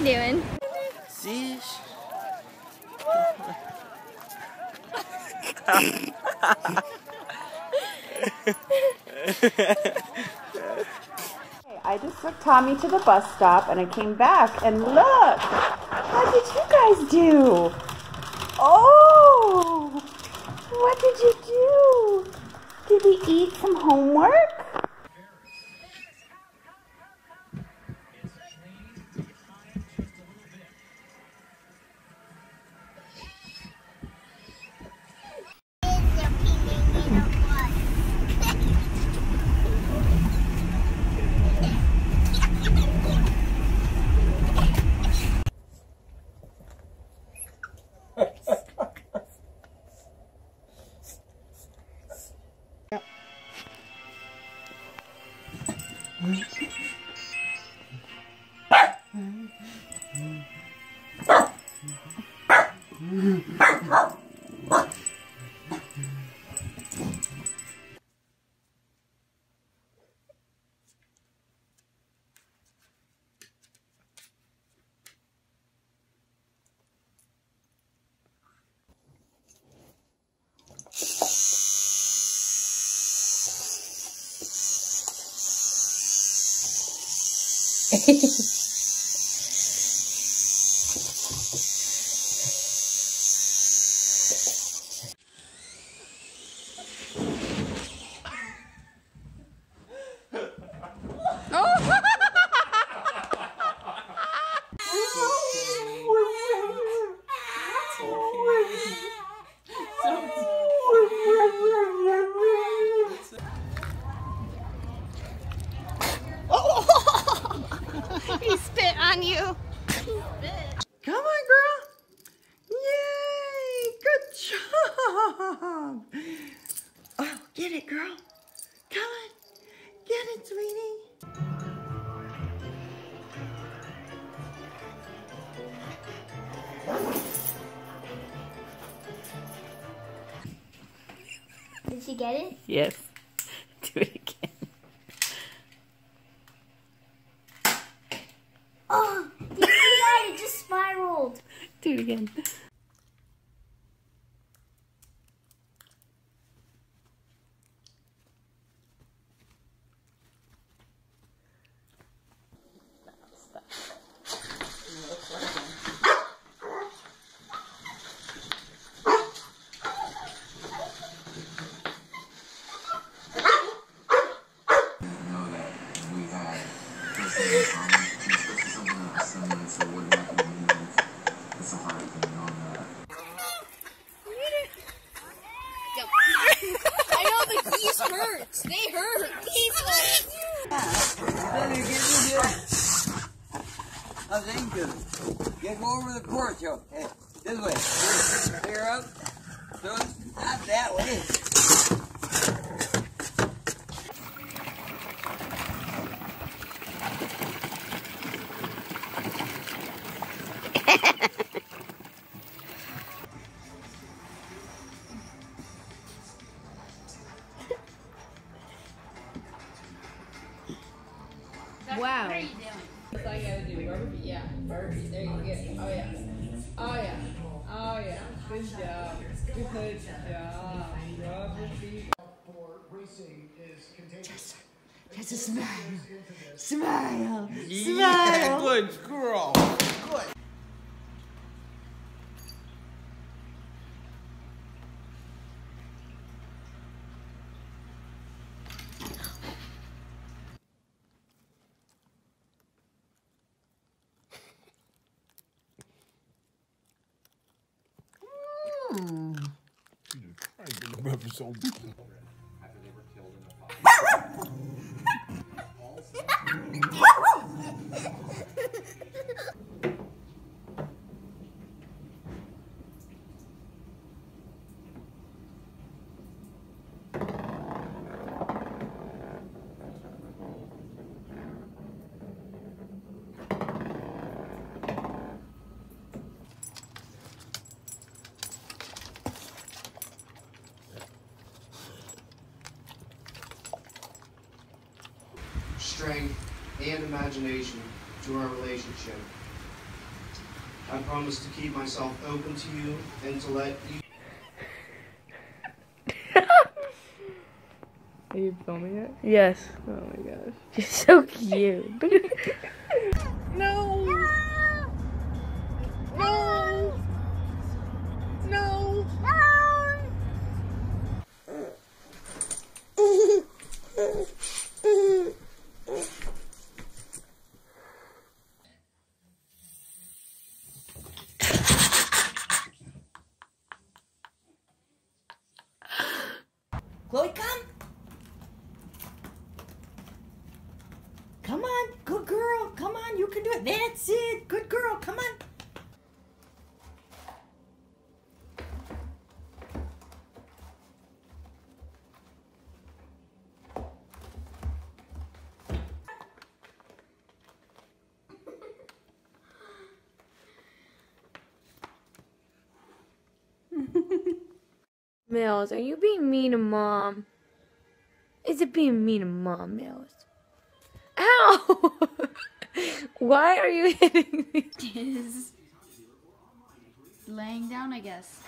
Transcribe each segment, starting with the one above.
You doing? I just took Tommy to the bus stop and I came back and look! What did you guys do? Oh! What did you do? Did we eat some homework? Oh, he get it? Yes. Do it again. Oh, did you see that? It just spiraled. Do it again. know that we had personally in common, and especially something that was similar, so what happened to me is it's a hard thing on that. I know the geese hurts. They hurt. Geese hurt. How's Ink doing? Get yo. Hey, this way. Clear up. So not that way. Wow. Good your. Just a smile. Smile. Yeah, good girl rubber soul. Strength, and imagination to our relationship. I promise to keep myself open to you and to let you. Are you filming it? Yes. Oh my gosh. You're so cute. No! No! No! Chloe, come. Come on, good girl. Come on, you can do it. That's it. Good girl. Come on. Mills, are you being mean to mom? Is it being mean to mom, Mills? Ow! Why are you hitting me? Is laying down, I guess.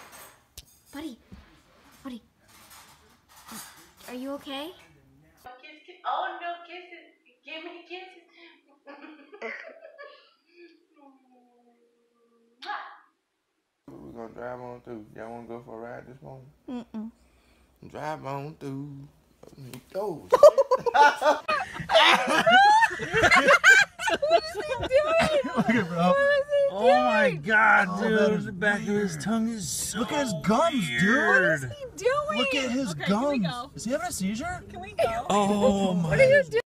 Buddy, buddy, are you okay? Oh no, kisses. Give me kisses. We're gonna drive on through. Y'all wanna go for a ride this morning? Mm-mm. Drive on through. He goes. Look at bro. Oh my god, dude. The back of his tongue is so Look at his gums, dude. What is he doing? Look at his Okay, gums. Is he having a seizure? Can we go? Oh my. What are you doing?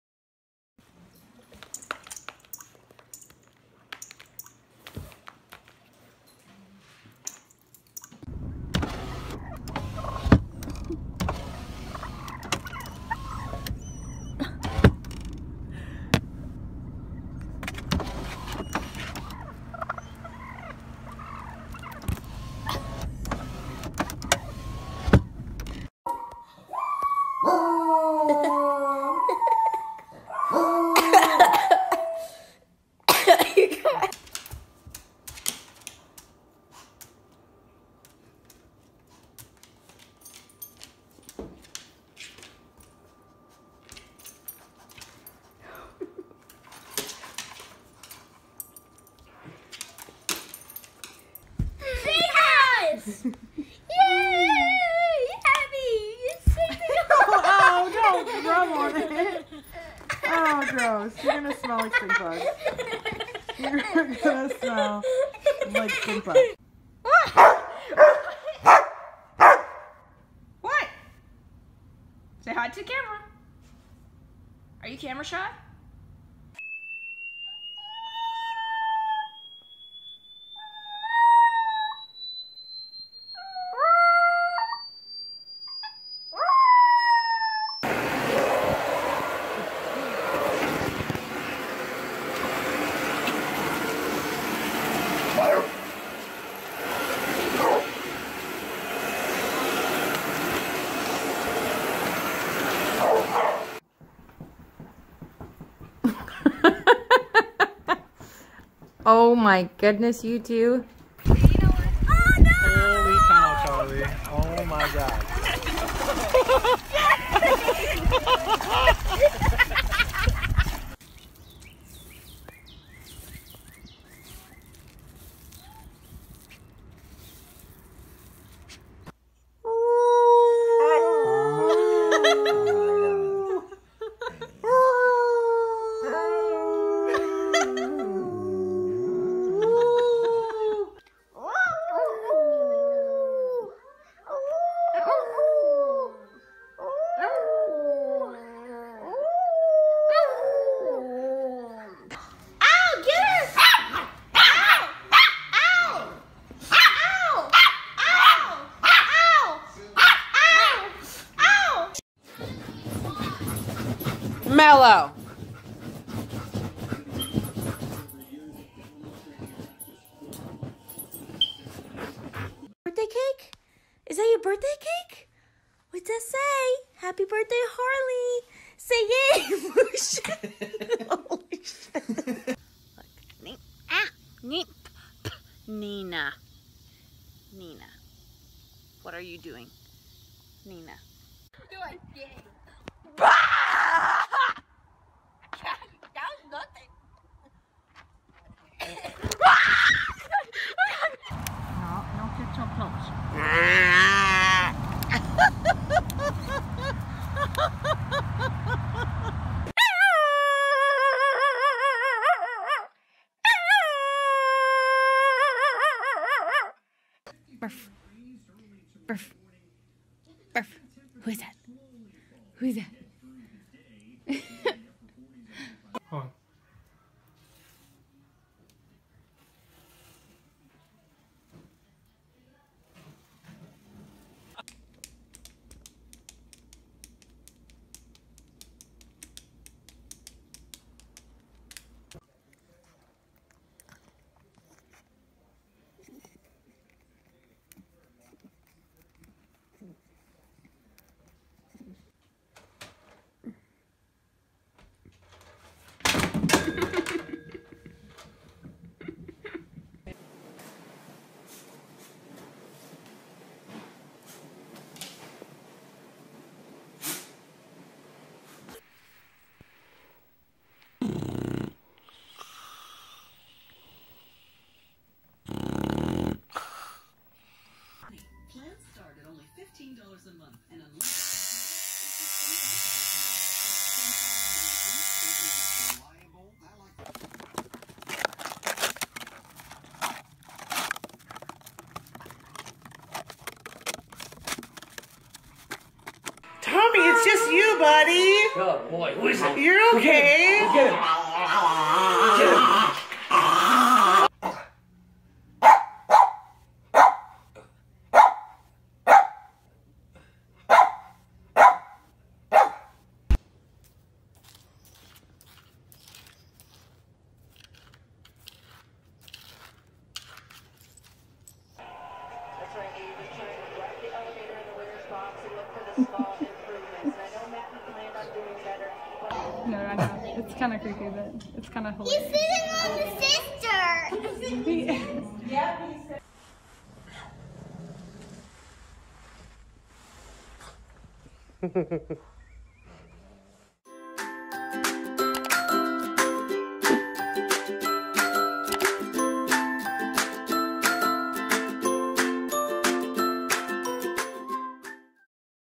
Yes! Yay! Happy! oh, don't rub on it. Oh, gross. You're gonna smell like stink bugs. You're gonna smell like stink bugs. What? Say hi to the camera. Are you camera shy? Oh my goodness, you two. Holy cow, Charlie. Oh my god. Mellow. Birthday cake? Is that your birthday cake? What's that say? Happy birthday, Harley. Say yay. Holy ah, Nina. Nina. What are you doing? Nina. Yay. Oh, boy. You're okay. Get him. Get him. Get him. creepy, but it's kind of hilarious. He's sitting on the sister. he. Yeah, Ha ha ha.